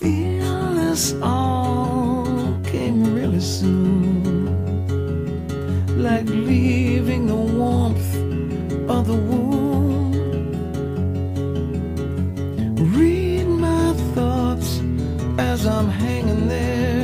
feel this all came really soon, like leaving the warmth of the womb. Read my thoughts as I'm hanging there.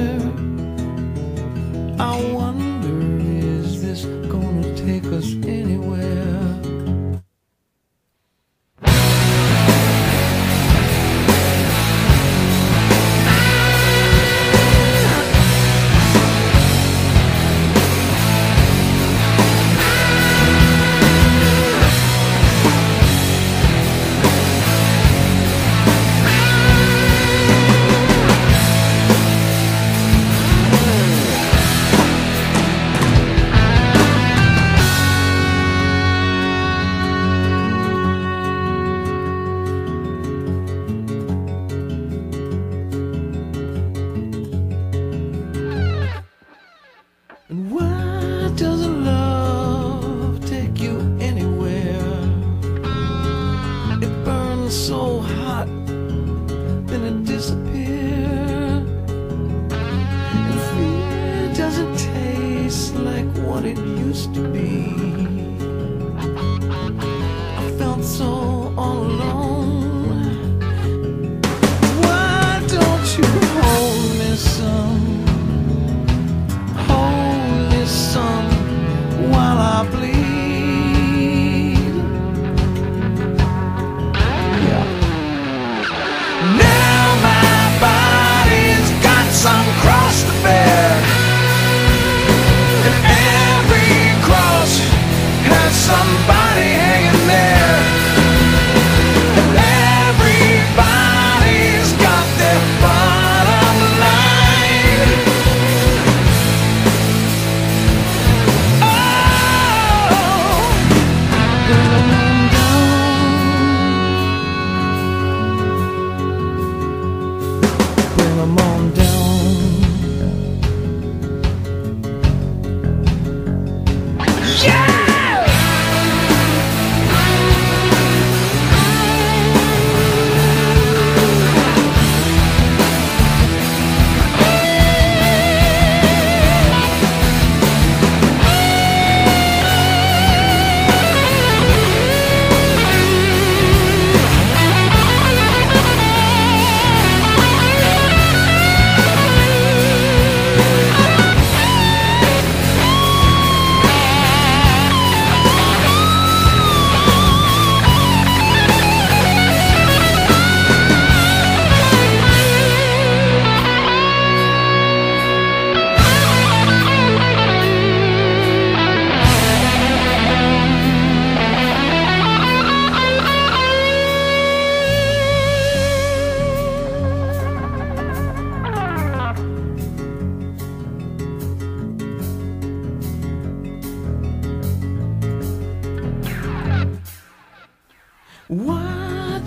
And why doesn't love take you anywhere? It burns so hot, then it disappears. And fear doesn't taste like what it used to be.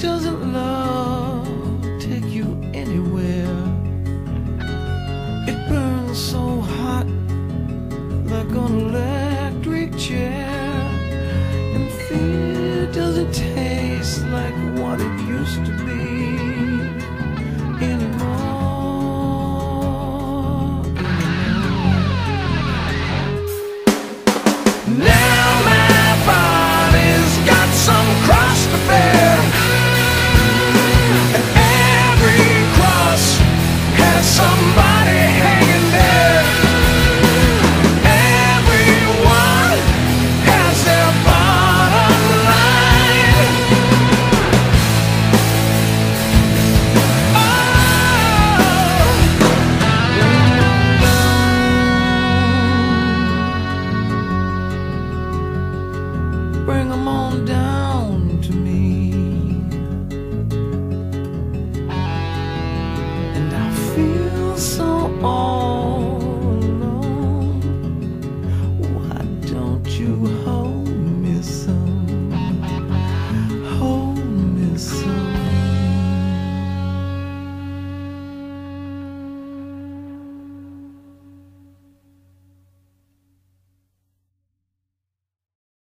Doesn't love take you anywhere? It burns so hot like an electric chair, and fear doesn't taste like what it used to be.